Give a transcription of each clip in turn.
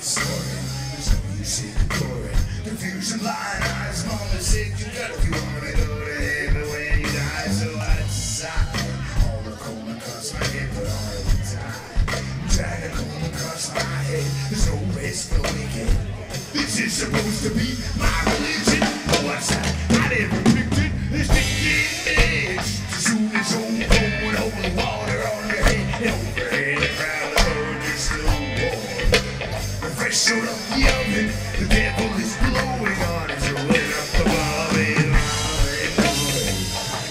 bed snoring. There's no in ignoring. Confusion line eyes. Mama said you got if you wanna go to heaven when you die. So I decided all the comb across my head, put on a tie. Trying to comb across my head. There's no rest for the wicked. This is supposed to be my religion. The out of the oven, the devil is blowing on his rolling up above it.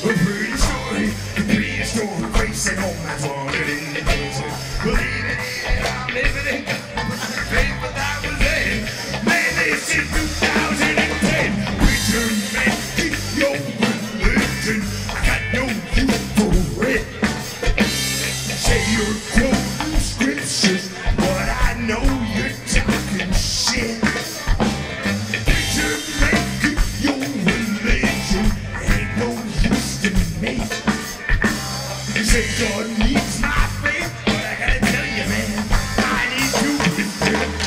A pretty story, the prehistoric race and home that's wanted You say needs my faith, but I gotta tell you, man, I need to repent.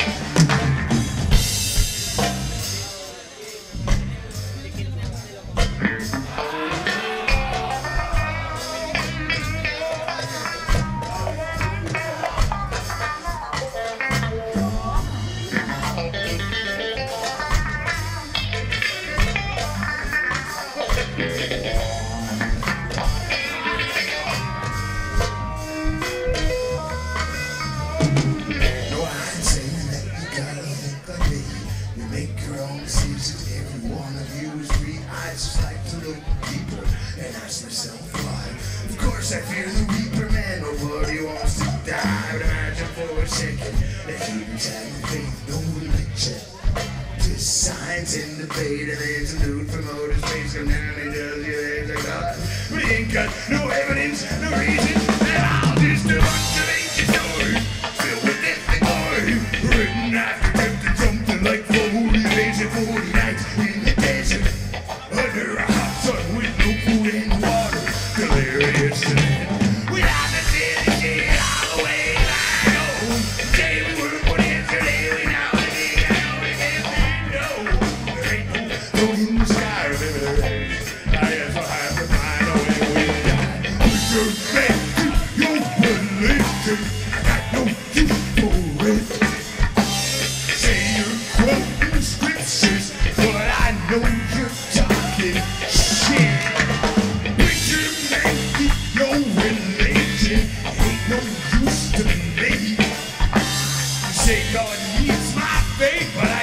I fear the reaper, man. Nobody wants to die. But imagine for a second that humans have no faith, no religion. Just science and debate, and then some dude from space come down and does your legs like God. He ain't got no evidence, no reason at all. Just a bunch of ancient stories filled with death glory. Written after the sky. I guess I'll have to find a way we die. Put your faith to your religion. I got no use for it. Say you're quoting scriptures, but I know you're talking shit. Man, keep your religion. Ain't no use to me. You say God needs my faith, but